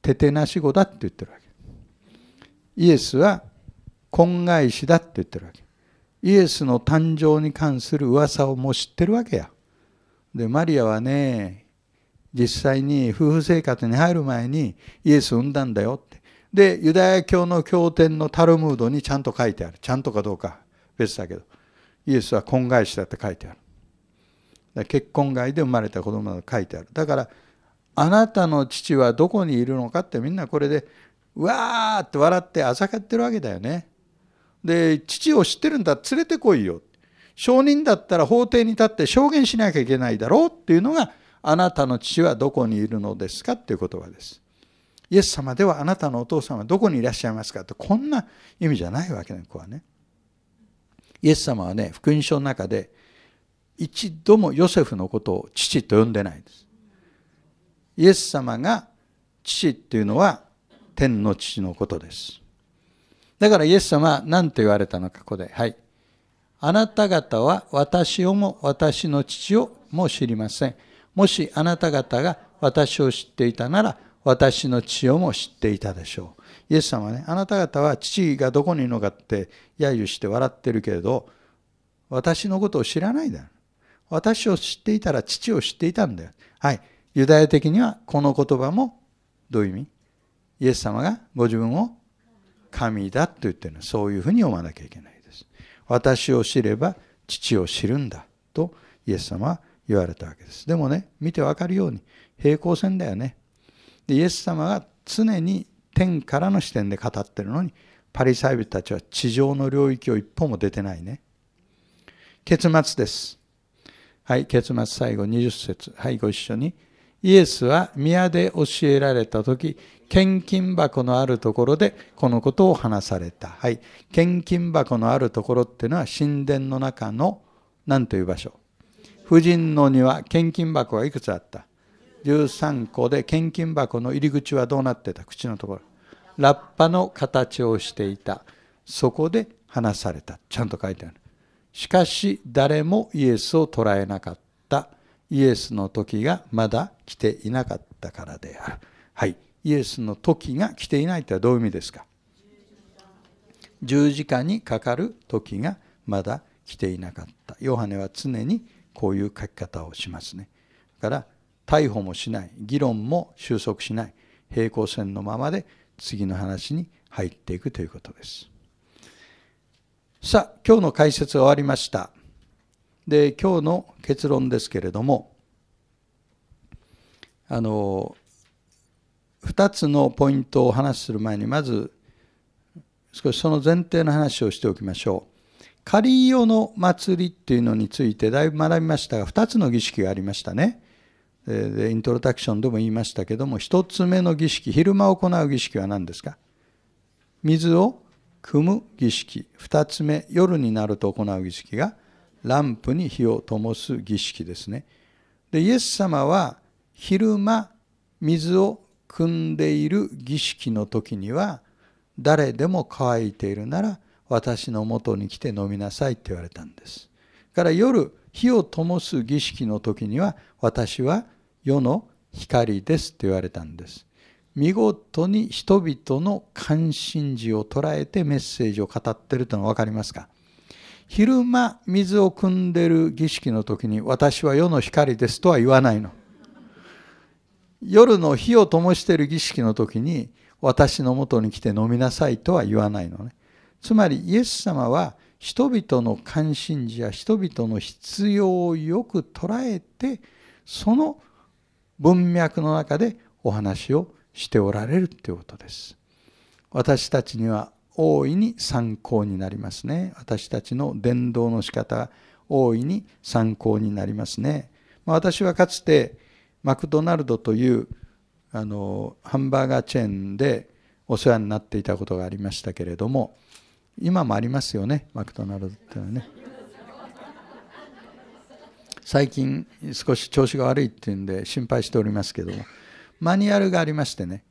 ててなし語だって言ってるわけ。イエスは、婚外子だって言ってるわけ。イエスの誕生に関する噂をもう知ってるわけや。で、マリアはね、実際に夫婦生活に入る前にイエスを産んだんだよ。で、ユダヤ教の経典のタルムードにちゃんと書いてある。ちゃんとかどうか別だけど。イエスは婚外子だって書いてある。結婚外で生まれた子供だと書いてある。だから、あなたの父はどこにいるのかってみんなこれで、うわーって笑ってあざかってるわけだよね。で、父を知ってるんだ、連れてこいよ。証人だったら法廷に立って証言しなきゃいけないだろうっていうのが、あなたの父はどこにいるのですかっていう言葉です。イエス様ではあなたのお父さんはどこにいらっしゃいますかってこんな意味じゃないわけね、ここはね。イエス様はね、福音書の中で一度もヨセフのことを父と呼んでないです。イエス様が父っていうのは天の父のことです。だからイエス様は何と言われたのか、ここで。はい。あなた方は私をも私の父をも知りません。もしあなた方が私を知っていたなら、私の父をも知っていたでしょう。イエス様はね、あなた方は父がどこにいるのかって揶揄して笑ってるけれど、私のことを知らないだよ。私を知っていたら父を知っていたんだよ。はい。ユダヤ的にはこの言葉もどういう意味イエス様がご自分を神だと言ってるのそういうふうに読まなきゃいけないです。私を知れば父を知るんだとイエス様は言われたわけです。でもね、見てわかるように平行線だよね。でイエス様が常に天からの視点で語ってるのにパリサイ人たちは地上の領域を一歩も出てないね。結末です。はい、結末最後20節はい、ご一緒に。イエスは宮で教えられた時、献金箱のあるところでこのことを話された。はい。献金箱のあるところっていうのは神殿の中の何という場所婦人の庭、献金箱がいくつあった？13個で献金箱の入り口はどうなってた？口のところ。ラッパの形をしていた。そこで話された。ちゃんと書いてある。しかし誰もイエスを捉えなかった。イエスの時がまだ来ていなかったからである。はい。イエスの時が来ていないとはどういう意味ですか？十字架にかかる時がまだ来ていなかった。ヨハネは常にこういう書き方をしますね。だから逮捕もしない、議論も収束しない、平行線のままで次の話に入っていくということです。さあ、今日の解説が終わりました。で、今日の結論ですけれども、あの、2つのポイントをお話しする前に、まず、少しその前提の話をしておきましょう。カリオの祭りっていうのについてだいぶ学びましたが、2つの儀式がありましたね。でイントロダクションでも言いましたけども一つ目の儀式昼間行う儀式は何ですか？水を汲む儀式。二つ目夜になると行う儀式がランプに火を灯す儀式ですね。でイエス様は昼間水を汲んでいる儀式の時には誰でも乾いているなら私のもとに来て飲みなさいって言われたんです。から夜火を灯す儀式の時には私は世の光ですと言われたんです。見事に人々の関心事を捉えてメッセージを語ってるというのは分かりますか？昼間水を汲んでる儀式の時に私は世の光ですとは言わないの。夜の火を灯している儀式の時に私のもとに来て飲みなさいとは言わないのね。つまりイエス様は人々の関心事や人々の必要をよく捉えてその文脈の中でお話をしておられるということです。私たちには大いに参考になりますね。私たちの伝道の仕方が大いに参考になりますね。私はかつてマクドナルドというあのハンバーガーチェーンでお世話になっていたことがありましたけれども今もありますよねマクドナルドってのはね。最近少し調子が悪いっていうんで心配しておりますけどもマニュアルがありましてね。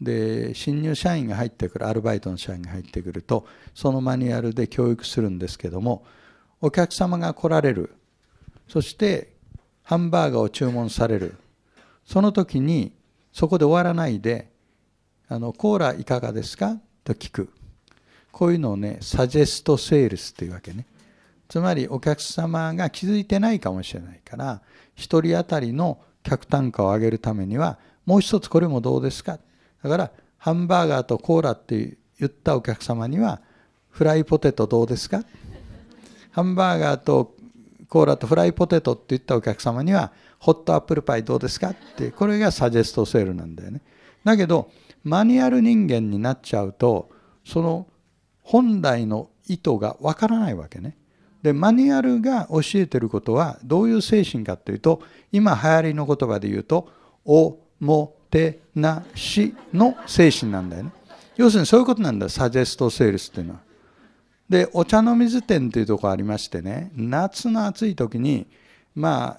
で新入社員が入ってくるアルバイトの社員が入ってくるとそのマニュアルで教育するんですけどもお客様が来られる。そしてハンバーガーを注文される。その時にそこで終わらないであのコーラいかがですか？と聞く。こういうのをねサジェストセールスというわけね。つまりお客様が気づいてないかもしれないから1人当たりの客単価を上げるためにはもう一つこれもどうですか？だからハンバーガーとコーラって言ったお客様にはフライポテトどうですか？ハンバーガーとコーラとフライポテトって言ったお客様にはホットアップルパイどうですか？ってこれがサジェストセールなんだよね。だけどマニュアル人間になっちゃうとその本来の意図がわからないわけね。でマニュアルが教えてることはどういう精神かというと今流行りの言葉で言うと「おもてなし」の精神なんだよね。要するにそういうことなんだ。サジェストセールスっていうのは。でお茶の水店っていうとこありましてね夏の暑い時にま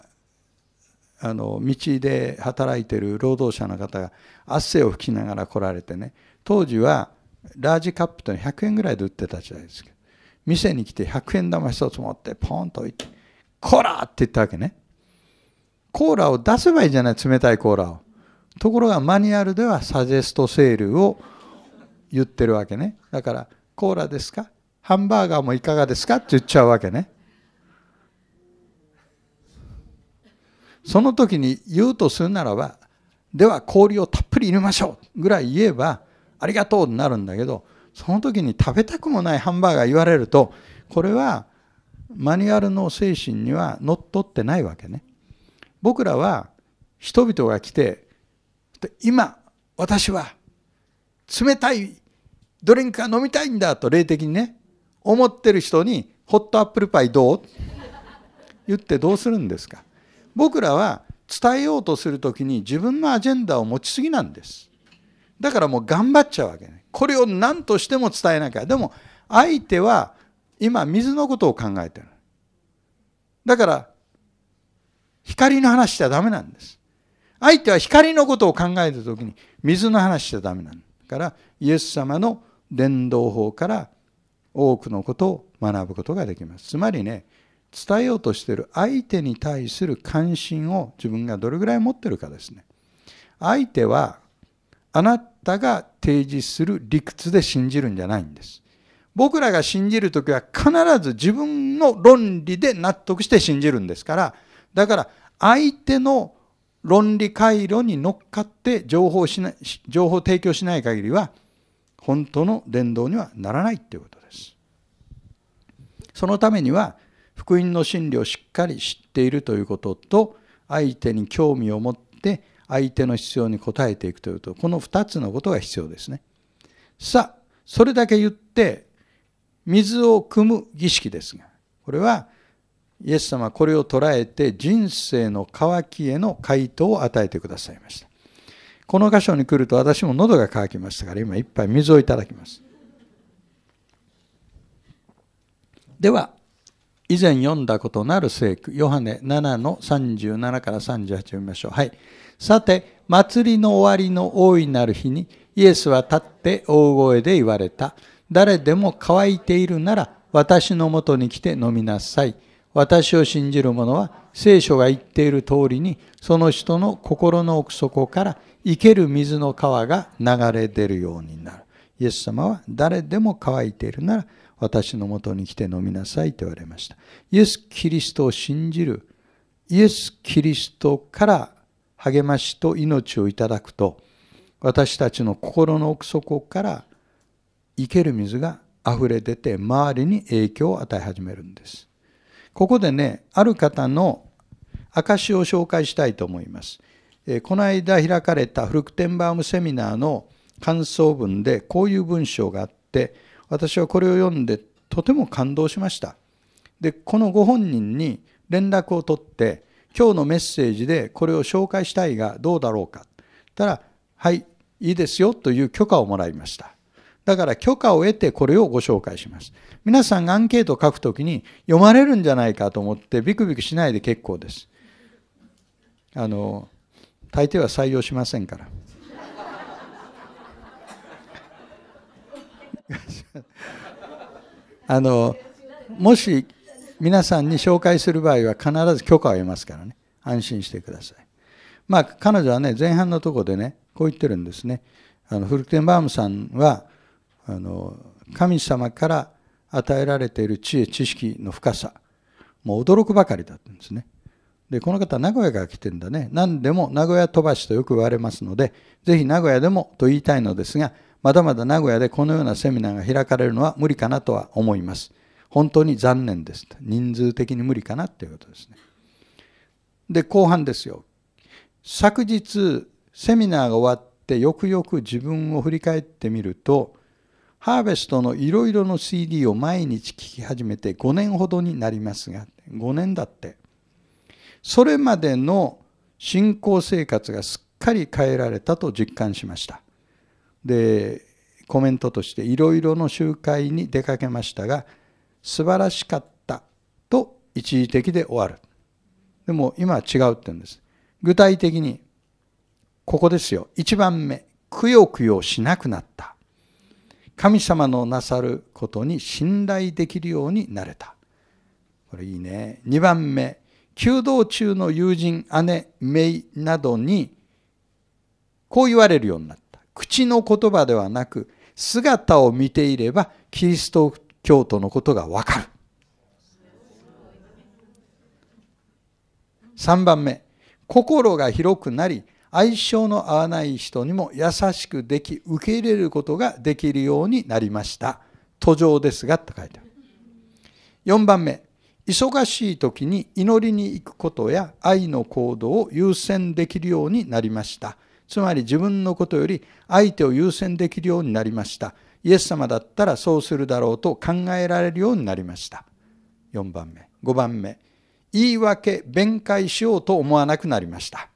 ああの道で働いてる労働者の方が汗を拭きながら来られてね当時はラージカップと100円ぐらいで売ってたじゃないですか。店に来て100円玉一つ持ってポンと置いて「コーラ!」って言ったわけね。コーラを出せばいいじゃない冷たいコーラを。ところがマニュアルではサジェストセールを言ってるわけね。だから「コーラですか？ハンバーガーもいかがですか?」って言っちゃうわけね。その時に言うとするならばでは氷をたっぷり入れましょう。ぐらい言えばありがとうになるんだけどその時に食べたくもないハンバーガー言われるとこれはマニュアルの精神にはのっとってないわけね。僕らは人々が来て今私は冷たいドリンクが飲みたいんだと霊的にね思ってる人にホットアップルパイどう？言ってどうするんですか。僕らは伝えようとする時に自分のアジェンダを持ちすぎなんです。だからもう頑張っちゃうわけね。これを何としても伝えなきゃ。でも相手は今水のことを考えてる。だから光の話しちゃダメなんです。相手は光のことを考えた時に水の話しちゃダメなんだ。からイエス様の伝道法から多くのことを学ぶことができます。つまりね伝えようとしている相手に対する関心を自分がどれぐらい持ってるかですね。相手はあなたが提示する理屈で信じるんじゃないんです。僕らが信じる時は必ず自分の論理で納得して信じるんですから。だから相手の論理回路に乗っかって情報しない情報提供しない限りは本当の伝道にはならないということです。そのためには福音の真理をしっかり知っているということと相手に興味を持って相手の必要に応えていくというとこの2つのことが必要ですね。さあそれだけ言って水を汲む儀式ですがこれはイエス様はこれを捉えて人生の渇きへの回答を与えてくださいました。この箇所に来ると私も喉が渇きましたから今一杯水をいただきます。では以前読んだことなる聖句、ヨハネ7の37から38を読みましょう。はい。さて、祭りの終わりの大いなる日に、イエスは立って大声で言われた。誰でも乾いているなら、私のもとに来て飲みなさい。私を信じる者は、聖書が言っている通りに、その人の心の奥底から生ける水の川が流れ出るようになる。イエス様は、誰でも乾いているなら、私のもとに来て飲みなさいと言われました。イエス・キリストを信じる、イエス・キリストから励ましと命をいただくと、私たちの心の奥底から生ける水が溢れ出て周りに影響を与え始めるんです。ここでね、ある方の証を紹介したいと思います。えこの間開かれたフルクテンバームセミナーの感想文でこういう文章があって、私はこれを読んでとても感動しました。で、このご本人に連絡を取って、今日のメッセージでこれを紹介したいがどうだろうか。たら、はい、いいですよという許可をもらいましただから許可を得てこれをご紹介します皆さんがアンケートを書くときに読まれるんじゃないかと思ってビクビクしないで結構ですあの大抵は採用しませんから あのもし皆さんに紹介する場合は必ず許可を得ますからね。安心してください。まあ彼女はね前半のとこでねこう言ってるんですね。あのフルクテンバームさんはあの神様から与えられている知恵知識の深さ。もう驚くばかりだったんですね。でこの方名古屋から来てんだね。何でも名古屋飛ばしとよく言われますのでぜひ名古屋でもと言いたいのですがまだまだ名古屋でこのようなセミナーが開かれるのは無理かなとは思います。本当に残念です。人数的に無理かなっていうことですね。で後半ですよ。昨日セミナーが終わってよくよく自分を振り返ってみるとハーベストのいろいろの CD を毎日聴き始めて5年ほどになりますが5年だって。それまでの信仰生活がすっかり変えられたと実感しました。でコメントとしていろいろの集会に出かけましたが素晴らしかったと一時的で終わる。でも今は違うって言うんです。具体的にここですよ。1番目くよくよしなくなった。神様のなさることに信頼できるようになれた。これいいね。2番目弓道中の友人姉姪などにこう言われるようになった。口の言葉ではなく姿を見ていればキリスト教徒のことがわかる。3番目。心が広くなり相性の合わない人にも優しくでき受け入れることができるようになりました。途上ですがと書いてある。4番目。忙しい時に祈りに行くことや愛の行動を優先できるようになりました。つまり自分のことより相手を優先できるようになりました。イエス様だったらそうするだろうと考えられるようになりました。4番目。5番目。言い訳弁解しようと思わなくなりました。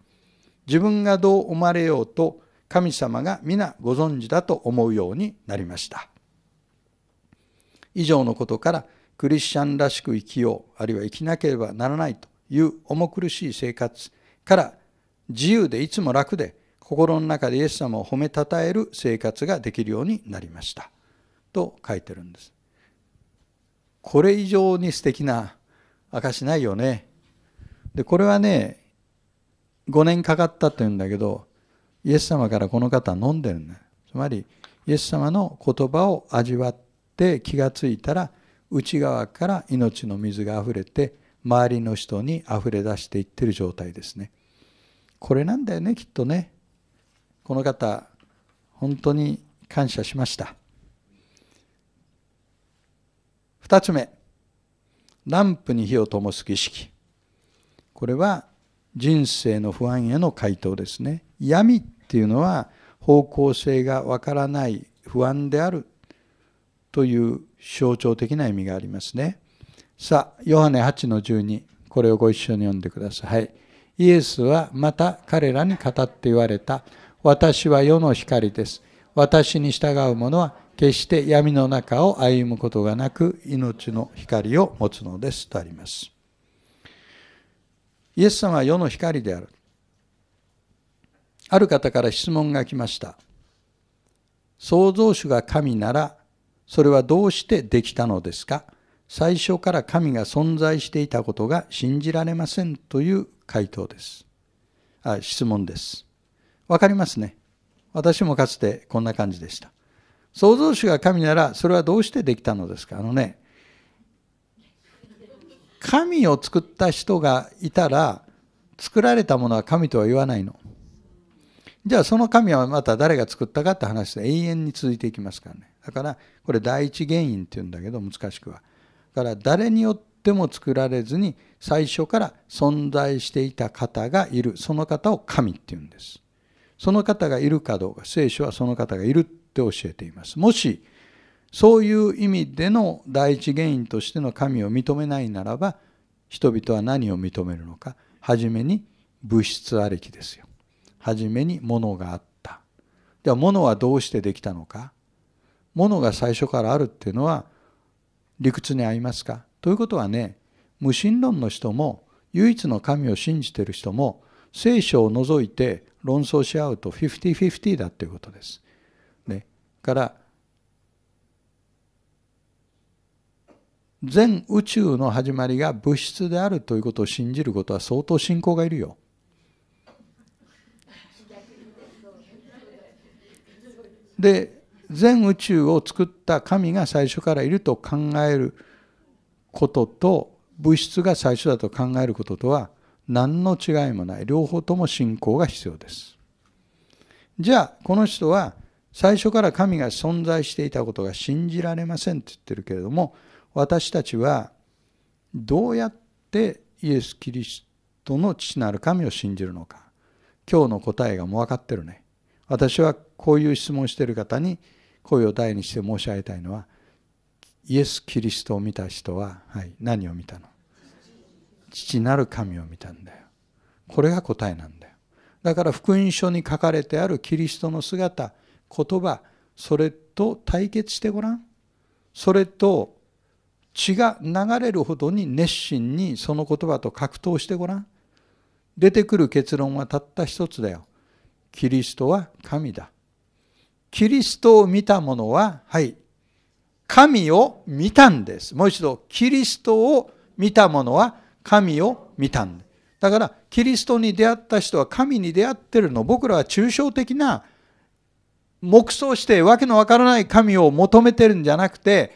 自分がどう思われようと神様が皆ご存知だと思うようになりました。以上のことからクリスチャンらしく生きようあるいは生きなければならないという重苦しい生活から自由でいつも楽で心の中でイエス様を褒めたたえる生活ができるようになりました。と書いてるんです。これ以上に素敵な証ないよね。でこれはね5年かかったというんだけどイエス様からこの方飲んでるんだつまりイエス様の言葉を味わって気がついたら内側から命の水があふれて周りの人にあふれ出していってる状態ですね。これなんだよねきっとね。この方本当に感謝しました。2つ目ランプに火を灯す儀式。これは人生の不安への回答ですね。闇っていうのは方向性がわからない不安であるという象徴的な意味がありますね。さあヨハネ8の12これをご一緒に読んでください。イエスはまた彼らに語って言われた。私は世の光です。私に従う者は決して闇の中を歩むことがなく命の光を持つのです。とあります。イエス様は世の光である。ある方から質問が来ました。創造主が神ならそれはどうしてできたのですか？最初から神が存在していたことが信じられませんという回答です。あ質問です。わかりますね。私もかつてこんな感じでした。創造主が神ならそれはどうしてできたのですか？あのね神を作った人がいたら作られたものは神とは言わないの。じゃあその神はまた誰が作ったかって話で永遠に続いていきますからね。だからこれ第一原因っていうんだけど難しくは。だから誰によっても作られずに最初から存在していた方がいる。その方を神っていうんです。その方がいるかどうか聖書はその方がいるって教えています。もしそういう意味での第一原因としての神を認めないならば人々は何を認めるのか初めに物質ありきですよ。初めに物があった。じゃあ物はどうしてできたのか物が最初からあるっていうのは理屈に合いますか？ということはね無神論の人も唯一の神を信じてる人も聖書を除いて論争し合うと50-50だっていうことです。ね、から全宇宙の始まりが物質であるということを信じることは相当信仰がいるよ。で全宇宙を作った神が最初からいると考えることと物質が最初だと考えることとは何の違いもない。両方とも信仰が必要です。じゃあこの人は最初から神が存在していたことが信じられませんって言ってるけれども私たちはどうやってイエス・キリストの父なる神を信じるのか。今日の答えがもう分かってるね。私はこういう質問している方に声を大にして申し上げたいのはイエス・キリストを見た人は、はい、何を見たの？父なる神を見たんだよ。これが答えなんだよ。だから福音書に書かれてあるキリストの姿言葉それと対決してごらん。それと血が流れるほどに熱心にその言葉と格闘してごらん。出てくる結論はたった一つだよ。キリストは神だ。キリストを見た者ははい。神を見たんです。もう一度キリストを見た者は神を見たんですだからキリストに出会った人は神に出会ってるの僕らは抽象的な黙想してわけのわからない神を求めてるんじゃなくて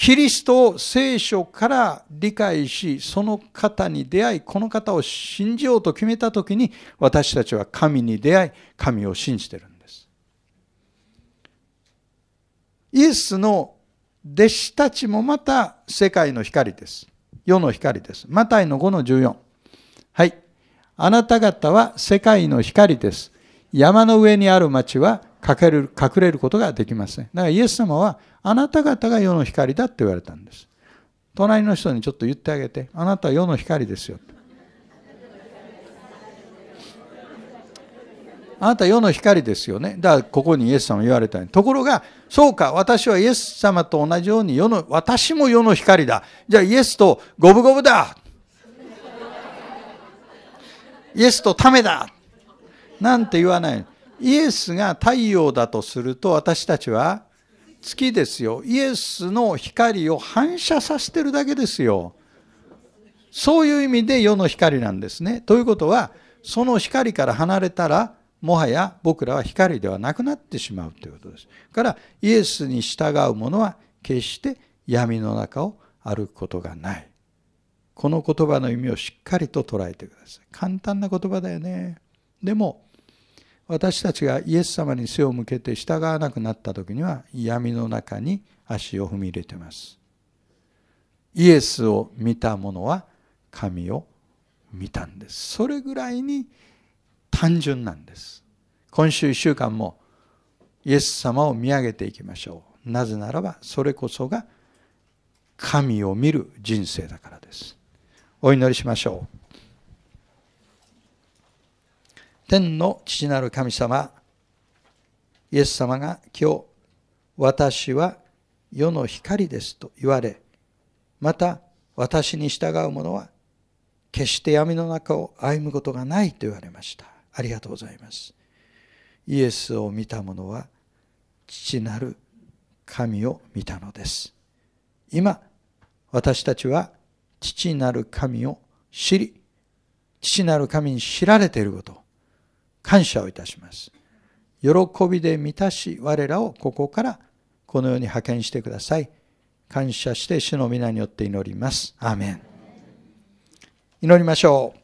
キリストを聖書から理解し、その方に出会い、この方を信じようと決めたときに、私たちは神に出会い、神を信じてるんです。イエスの弟子たちもまた世界の光です。世の光です。マタイの5の14。はい。あなた方は世界の光です。山の上にある町は隠れることができません。だからイエス様はあなた方が世の光だって言われたんです。隣の人にちょっと言ってあげて、あなたは世の光ですよ。あなた世の光ですよね。だからここにイエス様言われたように。ところが、そうか、私はイエス様と同じように世の、私も世の光だ。じゃあイエスと五分五分だ。イエスとためだ。なんて言わない。イエスが太陽だとすると私たちは月ですよ。イエスの光を反射させてるだけですよ。そういう意味で世の光なんですね。ということは、その光から離れたら、もはや僕らは光ではなくなってしまうということです。から、イエスに従う者は決して闇の中を歩くことがない。この言葉の意味をしっかりと捉えてください。簡単な言葉だよね。でも、私たちがイエス様に背を向けて従わなくなった時には闇の中に足を踏み入れていますイエスを見た者は神を見たんですそれぐらいに単純なんです。今週1週間もイエス様を見上げていきましょう。なぜならばそれこそが神を見る人生だからです。お祈りしましょう。天の父なる神様、イエス様が今日、私は世の光ですと言われ、また私に従う者は決して闇の中を歩むことがないと言われました。ありがとうございます。イエスを見た者は父なる神を見たのです。今、私たちは父なる神を知り、父なる神に知られていること、感謝をいたします。喜びで満たし我らをここからこのように派遣してください。感謝して主の皆によって祈ります。アーメン。祈りましょう。